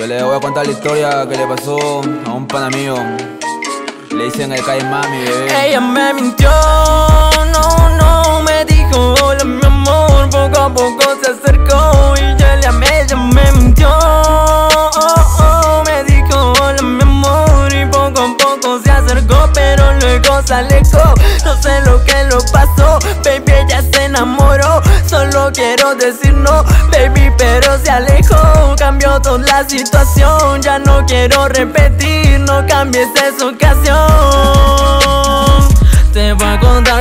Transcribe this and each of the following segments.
Yo le voy a contar la historia que le pasó a un pana mío. Le dicen el caimán, mi bebé. Ella me mintió, no, no, me dijo hola mi amor, poco a poco se acercó y yo le amé, ella me mintió, oh, oh, me dijo hola mi amor. Y poco a poco se acercó, pero luego se alejó, no sé lo que lo pasó, baby ella se enamoró, solo quiero decir no, baby pero se alejó, toda la situación, ya no quiero repetir, no cambies esa ocasión.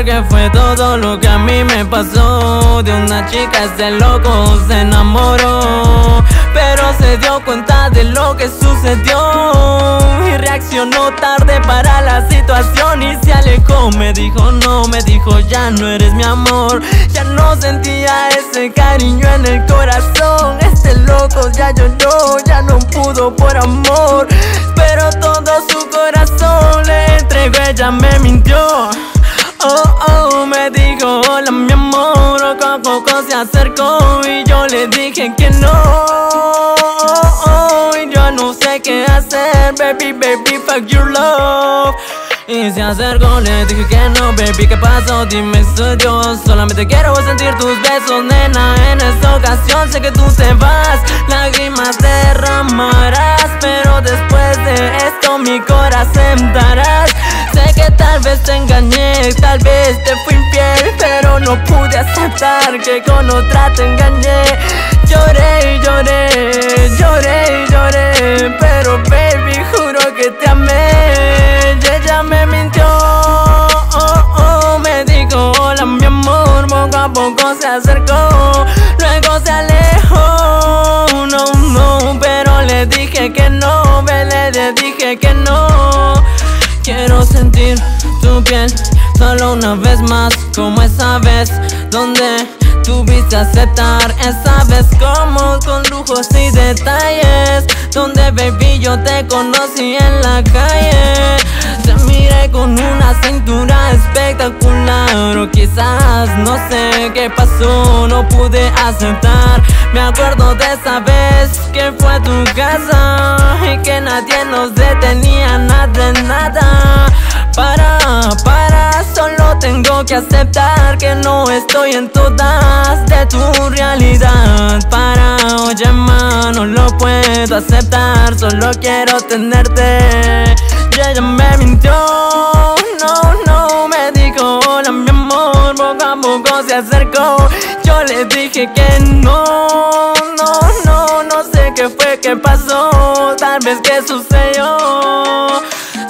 Que fue todo lo que a mí me pasó. De una chica ese loco se enamoró Pero se dio cuenta de lo que sucedió. Y reaccionó tarde para la situación y se alejó. Me dijo no, me dijo ya no eres mi amor Ya no sentía ese cariño en el corazón. Este loco ya lloró, ya no pudo por amor. Pero todo su corazón le entregó, ella me mintió Oh, oh, me dijo hola mi amor Poco a poco se acercó y yo le dije que no. Oh, oh, Y yo no sé qué hacer Baby, baby, fuck your love. Y se acercó, le dije que no, baby, ¿qué pasó? Dime, yo Solamente quiero sentir tus besos, nena En esta ocasión sé que tú te vas Lágrimas derramarás Pero después de esto mi corazón darás Sé que tal vez te engañé, tal vez te fui infiel Pero no pude aceptar que con otra te engañé. Lloré lloré, lloré lloré Pero baby, juro que te amé. Ella me mintió, oh, oh, me dijo hola mi amor Poco a poco se acercó, luego se alejó No, no, pero le dije que no, le dije que no. Quiero sentir tu piel solo una vez más Como esa vez donde tuviste aceptar Esa vez como con lujos y detalles Donde baby yo te conocí en la calle. Te miré con una cintura espectacular O quizás no sé qué pasó, no pude aceptar. Me acuerdo de esa vez que fue tu casa Y que nadie nos detenía, nada, nada. Para, para, tengo que aceptar Que no estoy en todas de tu realidad. Para, oye ma, no lo puedo aceptar Solo quiero tenerte. Y ella me mintió, no, no Me dijo hola mi amor, poco a poco se acercó Yo le dije que no, no, no No sé qué fue que pasó, tal vez qué sucedió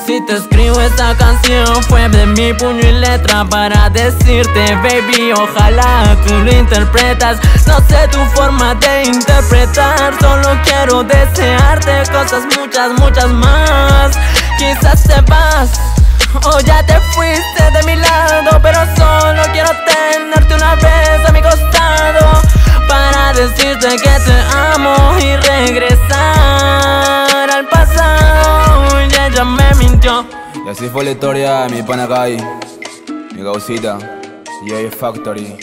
si te escribo esta canción fue de mi puño y letra para decirte baby ojalá tú lo interpretas. No sé tu forma de interpretar Solo quiero desearte cosas muchas muchas más. Quizás te vas o ya te fuiste de mi lado Pero Y así fue la historia de mi pana Kai, mi gausita, J Factory.